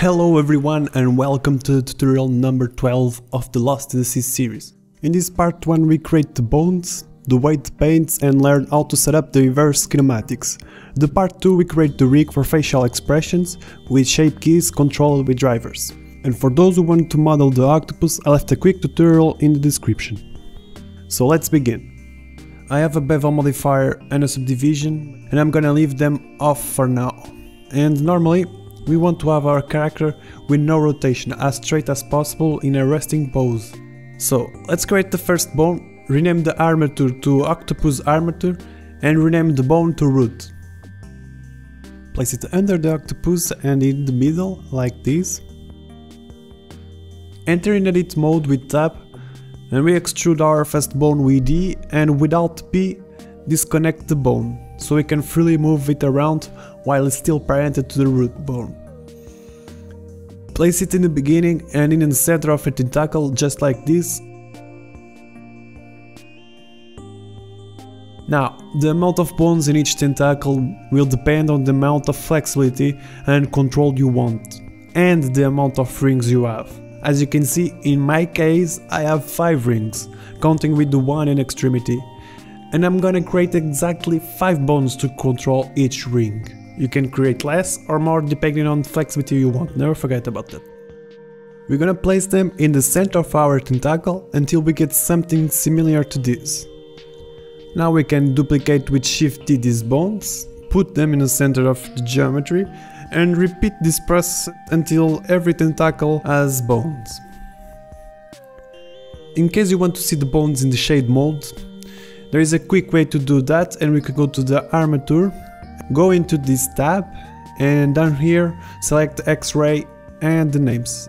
Hello everyone and welcome to tutorial number 12 of the Lost in the Sea series. In this part 1 we create the bones, the weight paints and learn how to set up the inverse kinematics. The part 2 we create the rig for facial expressions with shape keys controlled with drivers. And for those who want to model the octopus I left a quick tutorial in the description. So let's begin. I have a bevel modifier and a subdivision and I'm gonna leave them off for now. And normally we want to have our character with no rotation as straight as possible in a resting pose. So let's create the first bone, rename the armature to octopus armature and rename the bone to root. Place it under the octopus and in the middle like this. Enter in edit mode with tab and we extrude our first bone with D and without P disconnect the bone so we can freely move it around while it's still parented to the root bone. Place it in the beginning and in the center of a tentacle just like this. Now, the amount of bones in each tentacle will depend on the amount of flexibility and control you want, and the amount of rings you have. As you can see, in my case, I have 5 rings, counting with the one in extremity, and I'm gonna create exactly 5 bones to control each ring. You can create less or more depending on the flexibility you want, never forget about that. We're gonna place them in the center of our tentacle until we get something similar to this. Now we can duplicate with Shift D these bones, put them in the center of the geometry and repeat this process until every tentacle has bones. In case you want to see the bones in the shade mode, there is a quick way to do that and we can go to the armature, go into this tab and down here select X-ray and the names.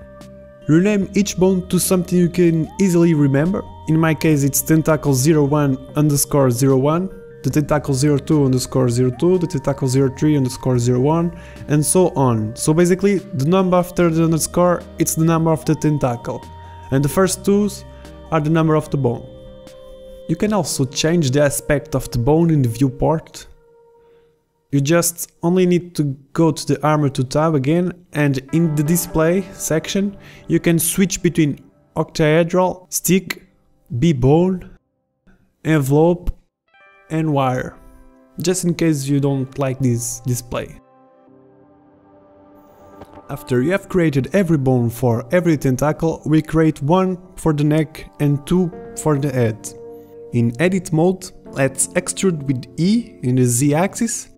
Rename each bone to something you can easily remember. In my case it's tentacle 01 underscore 01, the tentacle 02 underscore 02, the tentacle 03 underscore 01, and so on. So basically the number after the underscore it's the number of the tentacle, and the first twos are the number of the bone. You can also change the aspect of the bone in the viewport. You just only need to go to the armature tab again and in the display section you can switch between octahedral, stick, B-bone, envelope and wire, just in case you don't like this display. After you have created every bone for every tentacle, we create one for the neck and two for the head. In edit mode, let's extrude with E in the Z axis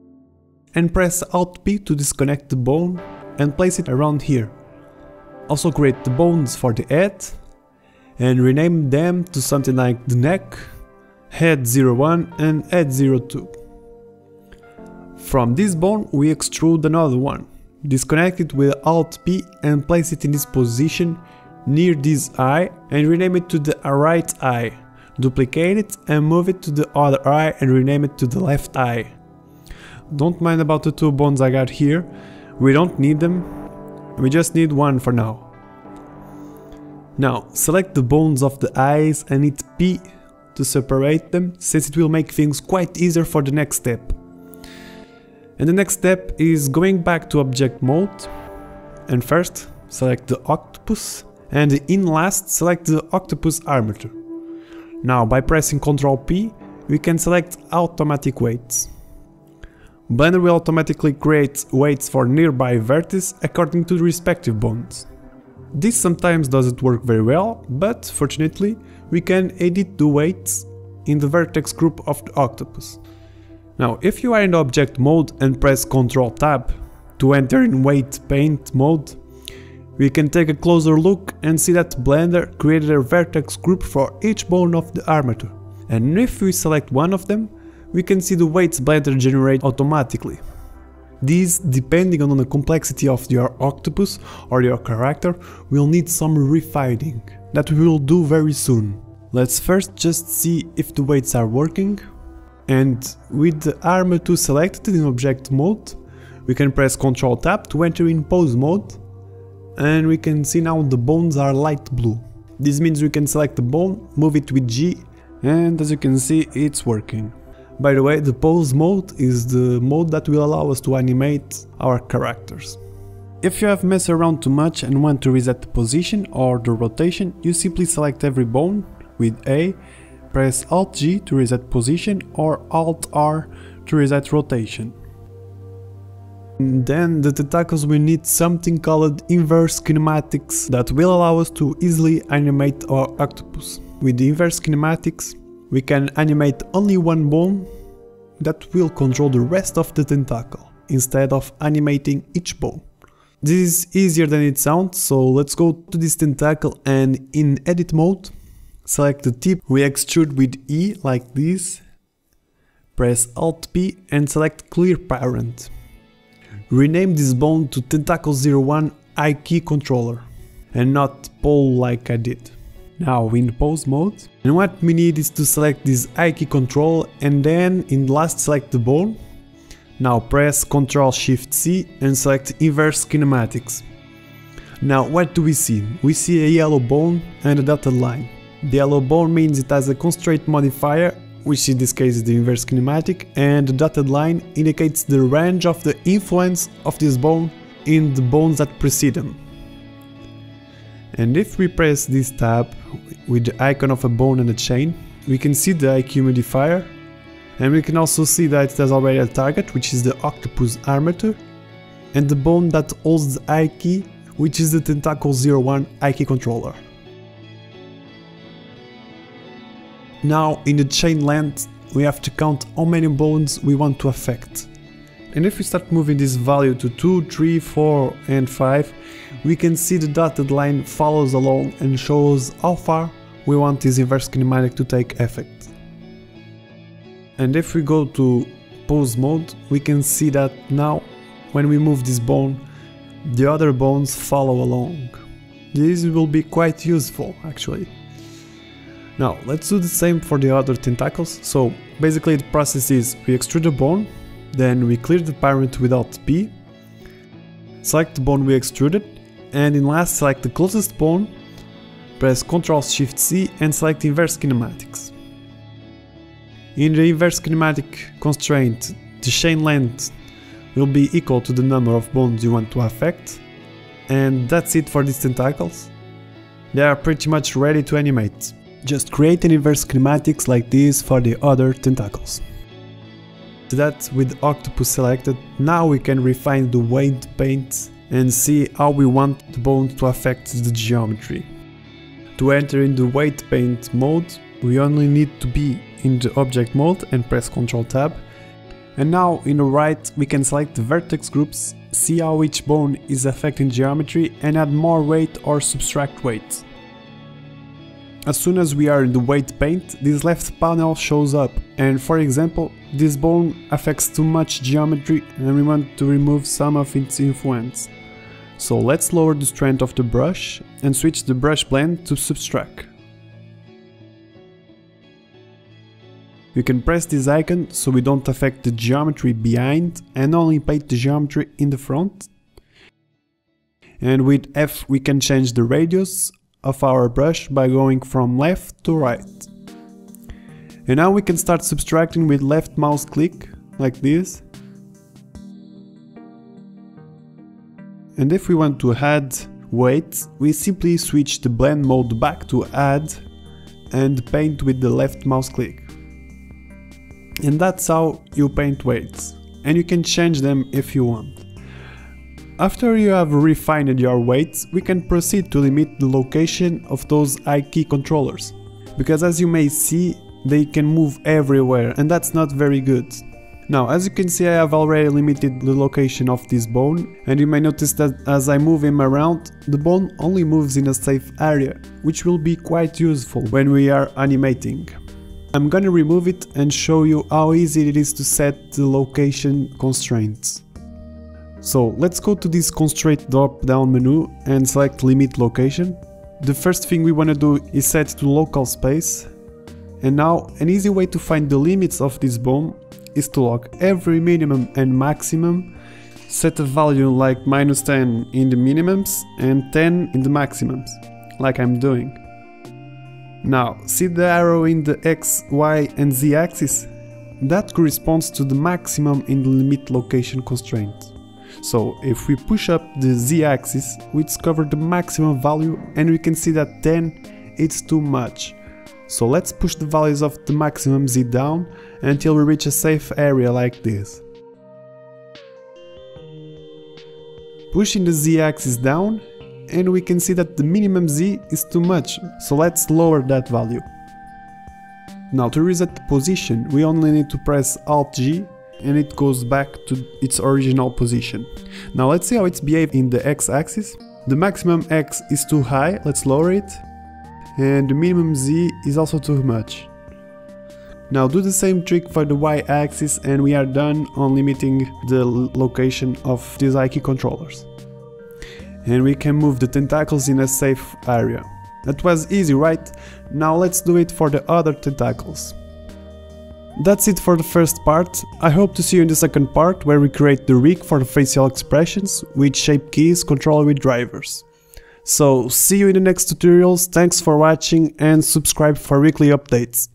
and press Alt P to disconnect the bone and place it around here. Also create the bones for the head and rename them to something like the neck, head 01 and head 02. From this bone we extrude another one. Disconnect it with Alt P and place it in this position near this eye and rename it to the right eye. Duplicate it and move it to the other eye and rename it to the left eye. Don't mind about the two bones I got here, we don't need them, we just need one for now. Now select the bones of the eyes and hit P to separate them since it will make things quite easier for the next step. And the next step is going back to object mode and first select the octopus and in last select the octopus armature. Now by pressing Ctrl P we can select automatic weights. Blender will automatically create weights for nearby vertices according to the respective bones. This sometimes doesn't work very well, but fortunately we can edit the weights in the vertex group of the octopus. Now if you are in object mode and press Ctrl Tab to enter in weight paint mode, we can take a closer look and see that Blender created a vertex group for each bone of the armature. And if we select one of them, we can see the weights Blender generate automatically. These, depending on the complexity of your octopus or your character, will need some refining, that we will do very soon. Let's first just see if the weights are working, and with the armature selected in object mode, we can press Ctrl Tab to enter in pose mode, and we can see now the bones are light blue. This means we can select the bone, move it with G, and as you can see it's working. By the way, the pose mode is the mode that will allow us to animate our characters. If you have messed around too much and want to reset the position or the rotation, you simply select every bone with A, press Alt G to reset position or Alt R to reset rotation. Then the tentacles will need something called inverse kinematics that will allow us to easily animate our octopus. With the inverse kinematics, we can animate only one bone that will control the rest of the tentacle, instead of animating each bone. This is easier than it sounds, so let's go to this tentacle and in edit mode, select the tip, we extrude with E like this, press Alt P and select clear parent. Rename this bone to Tentacle 01 IK controller and not pole like I did. Now in pose mode, and what we need is to select this IK control and then in last select the bone. Now press Ctrl Shift C and select inverse kinematics. Now what do we see? We see a yellow bone and a dotted line. The yellow bone means it has a constraint modifier, which in this case is the inverse kinematic, and the dotted line indicates the range of the influence of this bone in the bones that precede them. And if we press this tab with the icon of a bone and a chain, we can see the IK modifier and we can also see that has already a target which is the octopus armature and the bone that holds the IK which is the tentacle 01 IK controller. Now in the chain length we have to count how many bones we want to affect. And if we start moving this value to 2, 3, 4 and 5 we can see the dotted line follows along and shows how far we want this inverse kinematic to take effect. And if we go to pose mode, we can see that now when we move this bone, the other bones follow along. This will be quite useful actually. Now let's do the same for the other tentacles. So basically the process is we extrude the bone, then we clear the parent without P, select the bone we extruded, and in last select the closest bone, press Ctrl Shift C and select Inverse Kinematics. In the Inverse Kinematic constraint, the chain length will be equal to the number of bones you want to affect, and that's it for these tentacles. They are pretty much ready to animate. Just create an inverse kinematics like this for the other tentacles. So that with Octopus selected, now we can refine the weight paint and see how we want the bone to affect the geometry. To enter in the weight paint mode, we only need to be in the object mode and press Ctrl Tab. And now in the right we can select the vertex groups, see how each bone is affecting geometry and add more weight or subtract weight. As soon as we are in the weight paint, this left panel shows up and for example, this bone affects too much geometry and we want to remove some of its influence. So let's lower the strength of the brush and switch the brush blend to subtract. You can press this icon so we don't affect the geometry behind and only paint the geometry in the front. And with F we can change the radius of our brush by going from left to right. And now we can start subtracting with left mouse click, like this. And if we want to add weight, we simply switch the blend mode back to add and paint with the left mouse click. And that's how you paint weights, and you can change them if you want. After you have refined your weights, we can proceed to limit the location of those IK controllers, because as you may see, they can move everywhere and that's not very good. Now, as you can see I have already limited the location of this bone and you may notice that as I move him around, the bone only moves in a safe area, which will be quite useful when we are animating. I'm gonna remove it and show you how easy it is to set the location constraints. So let's go to this constraint drop down menu and select limit location. The first thing we wanna do is set to local space. And now an easy way to find the limits of this bone is to lock every minimum and maximum, set a value like minus 10 in the minimums and 10 in the maximums, like I'm doing. Now, see the arrow in the X, Y and Z axis? That corresponds to the maximum in the limit location constraint. So if we push up the z-axis, we discover the maximum value and we can see that 10 it's too much. So let's push the values of the maximum z down until we reach a safe area like this. Pushing the z-axis down and we can see that the minimum z is too much, so let's lower that value. Now to reset the position we only need to press Alt G and it goes back to its original position. Now let's see how it's behaved in the x-axis. The maximum x is too high, let's lower it. And the minimum z is also too much. Now do the same trick for the y-axis and we are done on limiting the location of these IK controllers. And we can move the tentacles in a safe area. That was easy, right? Now let's do it for the other tentacles. That's it for the first part, I hope to see you in the second part where we create the rig for the facial expressions with shape keys controlled with drivers. So see you in the next tutorials, thanks for watching and subscribe for weekly updates.